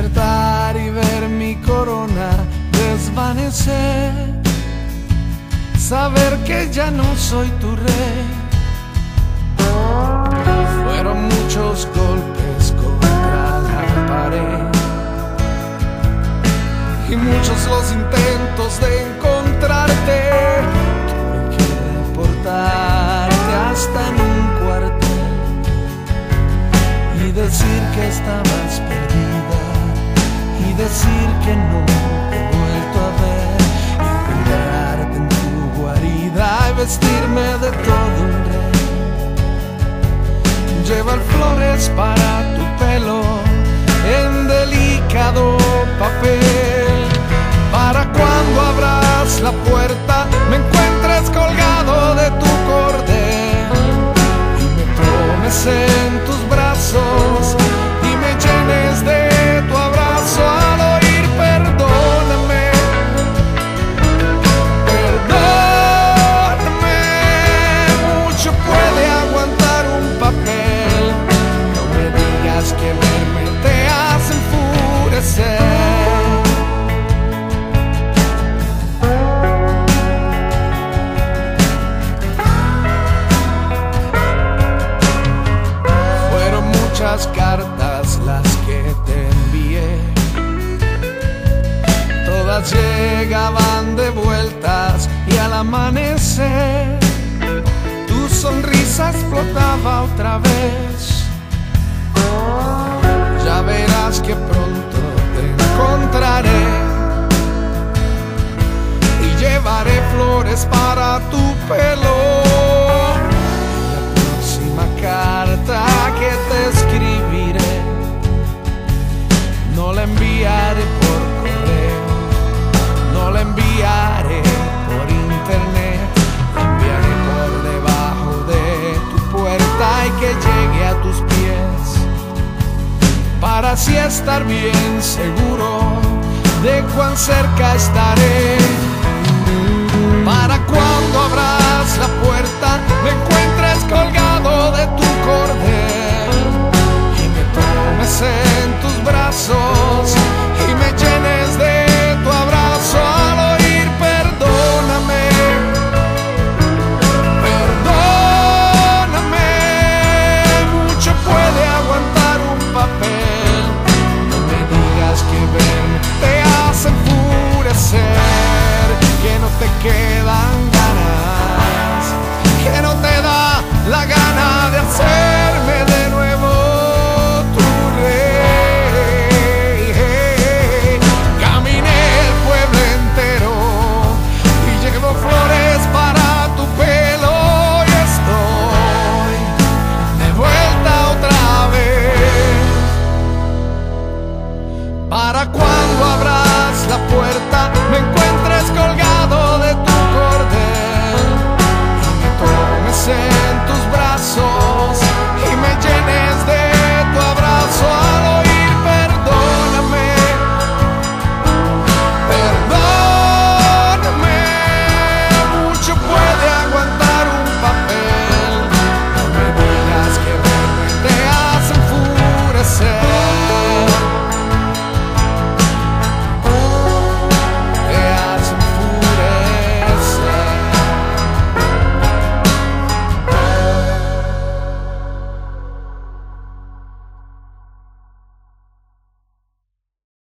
y ver mi corona desvanecer. Saber que ya no soy tu rey. Fueron muchos golpes contra la pared y muchos los intentos de encontrarte. Decir que no he vuelto a ver y en tu guarida y vestirme de todo Muchas cartas las que te envié. Todas llegaban de vueltas y al amanecer tu sonrisa explotaba otra vez. Ya verás que pronto te encontraré y llevaré flores para tu pelo la enviaré por correo, no la enviaré por internet, enviaré por debajo de tu puerta y que llegue a tus pies. Para así estar bien seguro de cuán cerca estaré. Para cuando abras la puerta me